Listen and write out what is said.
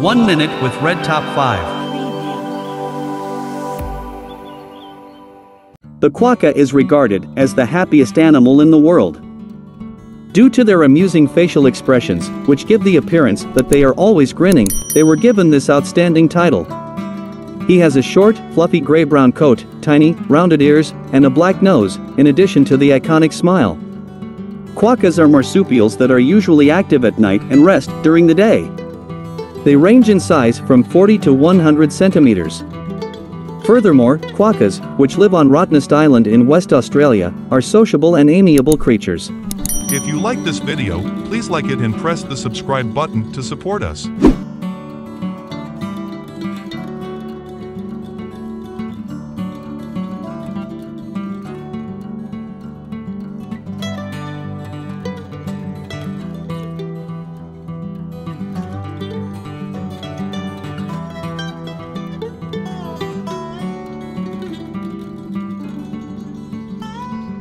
One Minute with Red Top 5. The quokka is regarded as the happiest animal in the world. Due to their amusing facial expressions, which give the appearance that they are always grinning, they were given this outstanding title. He has a short, fluffy gray-brown coat, tiny, rounded ears, and a black nose, in addition to the iconic smile. Quokkas are marsupials that are usually active at night and rest during the day. They range in size from 40 to 100 centimeters. Furthermore, quokkas, which live on Rottnest Island in West Australia, are sociable and amiable creatures. If you like this video, please like it and press the subscribe button to support us.